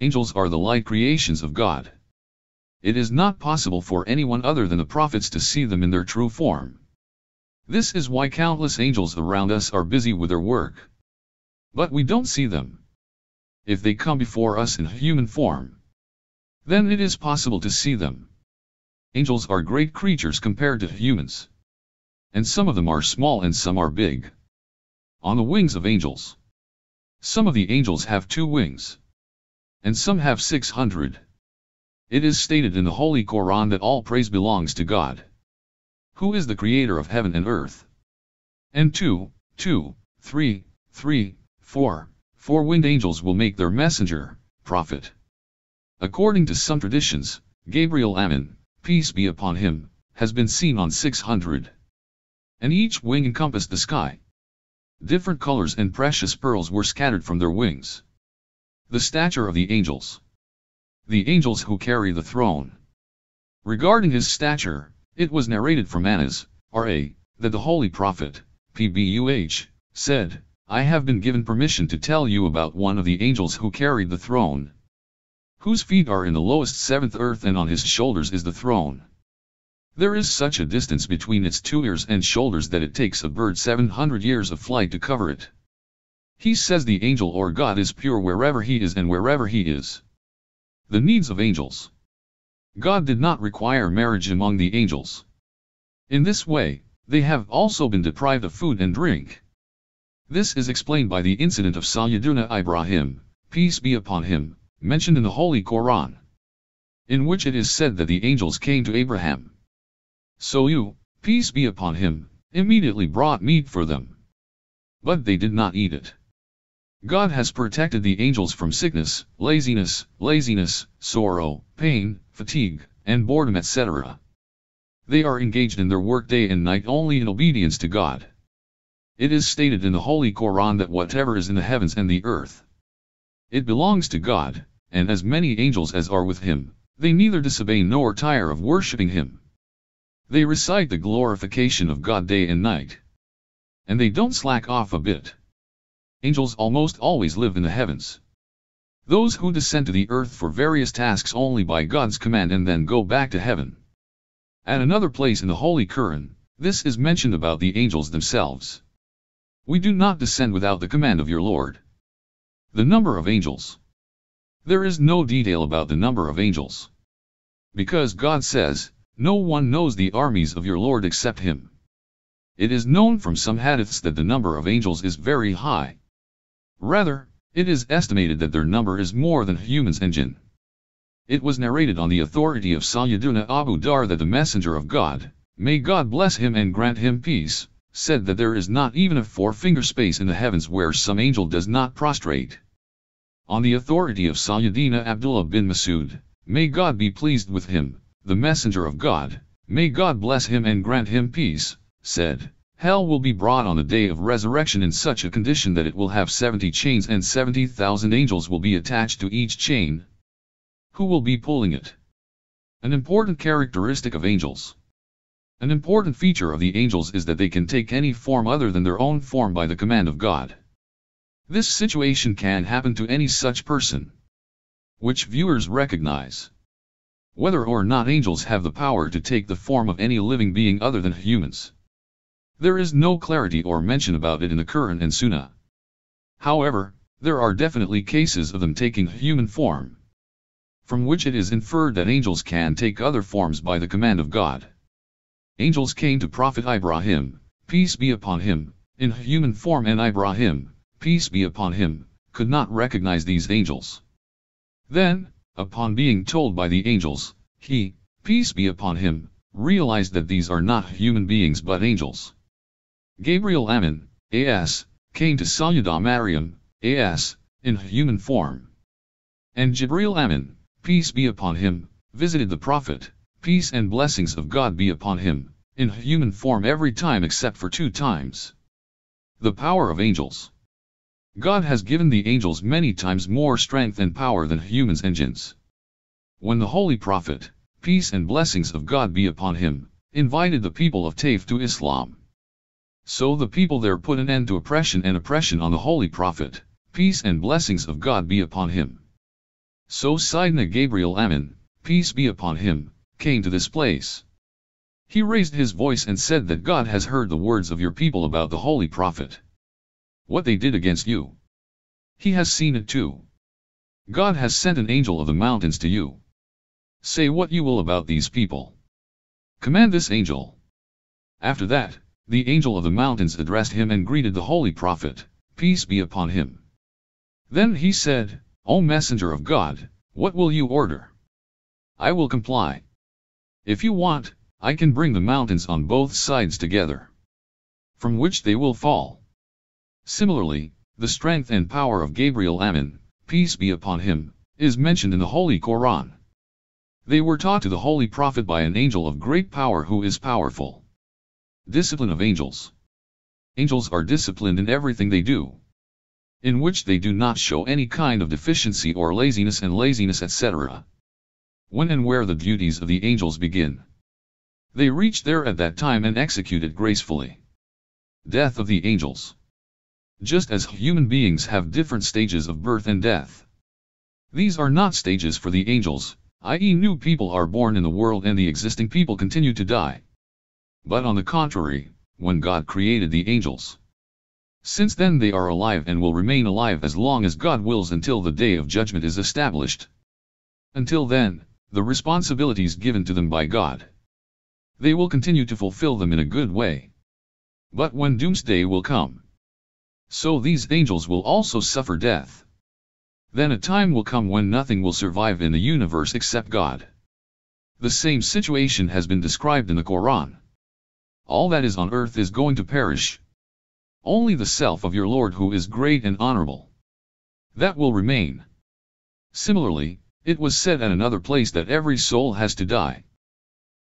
Angels are the light creations of God. It is not possible for anyone other than the prophets to see them in their true form. This is why countless angels around us are busy with their work. But we don't see them. If they come before us in human form, then it is possible to see them. Angels are great creatures compared to humans. And some of them are small and some are big. On the wings of angels. Some of the angels have two wings. And some have 600. It is stated in the Holy Quran that all praise belongs to God. Who is the creator of heaven and earth? And two, two, three, three, four, four wind angels will make their messenger, prophet. According to some traditions, Gabriel Amin, peace be upon him, has been seen on 600. And each wing encompassed the sky. Different colors and precious pearls were scattered from their wings. The stature of the angels. The angels who carry the throne. Regarding his stature, it was narrated from Anas, R.A., that the Holy Prophet, PBUH, said, I have been given permission to tell you about one of the angels who carried the throne. Whose feet are in the lowest seventh earth and on his shoulders is the throne. There is such a distance between its two ears and shoulders that it takes a bird 700 years of flight to cover it. He says the angel or God is pure wherever he is and wherever he is. The needs of angels. God did not require marriage among the angels. In this way, they have also been deprived of food and drink. This is explained by the incident of Sayyiduna Ibrahim, peace be upon him, mentioned in the Holy Quran, in which it is said that the angels came to Abraham. So you, peace be upon him, immediately brought meat for them. But they did not eat it. God has protected the angels from sickness, laziness, laziness, sorrow, pain, fatigue, and boredom etc. They are engaged in their work day and night only in obedience to God. It is stated in the Holy Quran that whatever is in the heavens and the earth, it belongs to God, and as many angels as are with him, they neither disobey nor tire of worshipping him. They recite the glorification of God day and night. And they don't slack off a bit. Angels almost always live in the heavens. Those who descend to the earth for various tasks only by God's command and then go back to heaven. At another place in the Holy Quran, this is mentioned about the angels themselves. We do not descend without the command of your Lord. The number of angels. There is no detail about the number of angels. Because God says, no one knows the armies of your Lord except him. It is known from some hadiths that the number of angels is very high. Rather, it is estimated that their number is more than humans jinn. It was narrated on the authority of Sayyiduna Abu Dar that the Messenger of God, may God bless him and grant him peace, said that there is not even a four-finger space in the heavens where some angel does not prostrate. On the authority of Sayyidina Abdullah bin Masud, may God be pleased with him, the Messenger of God, may God bless him and grant him peace, said, Hell will be brought on the day of resurrection in such a condition that it will have seventy chains and seventy thousand angels will be attached to each chain. Who will be pulling it? An important characteristic of angels. An important feature of the angels is that they can take any form other than their own form by the command of God. This situation can happen to any such person. Which viewers recognize. Whether or not angels have the power to take the form of any living being other than humans. There is no clarity or mention about it in the Quran and Sunnah. However, there are definitely cases of them taking human form. From which it is inferred that angels can take other forms by the command of God. Angels came to Prophet Ibrahim, peace be upon him, in human form and Ibrahim, peace be upon him, could not recognize these angels. Then, upon being told by the angels, he, peace be upon him, realized that these are not human beings but angels. Gabriel Amin, A.S., came to Sayyidah Maryam, A.S., in human form. And Jibril Amin, peace be upon him, visited the Prophet, peace and blessings of God be upon him, in human form every time except for two times. The power of angels. God has given the angels many times more strength and power than humans and. When the Holy Prophet, peace and blessings of God be upon him, invited the people of Taif to Islam. So the people there put an end to oppression and oppression on the Holy Prophet, peace and blessings of God be upon him. So Sidna Gabriel Amin, peace be upon him, came to this place. He raised his voice and said that God has heard the words of your people about the holy prophet. What they did against you. He has seen it too. God has sent an angel of the mountains to you. Say what you will about these people. Command this angel. After that, the angel of the mountains addressed him and greeted the holy prophet, peace be upon him. Then he said, O messenger of God, what will you order? I will comply. If you want, I can bring the mountains on both sides together, from which they will fall. Similarly, the strength and power of Gabriel Amin, peace be upon him, is mentioned in the Holy Koran. They were taught to the Holy Prophet by an angel of great power who is powerful. Discipline of Angels Angels are disciplined in everything they do, in which they do not show any kind of deficiency or laziness and laziness etc. When and where the duties of the angels begin. They reach there at that time and execute it gracefully. Death of the Angels Just as human beings have different stages of birth and death. These are not stages for the angels, i.e. new people are born in the world and the existing people continue to die. But on the contrary, when God created the angels, since then they are alive and will remain alive as long as God wills until the day of judgment is established. Until then, the responsibilities given to them by God, they will continue to fulfill them in a good way. But when doomsday will come, so these angels will also suffer death. Then a time will come when nothing will survive in the universe except God. The same situation has been described in the Quran. All that is on earth is going to perish. Only the self of your Lord who is great and honorable. That will remain. Similarly, it was said at another place that every soul has to die.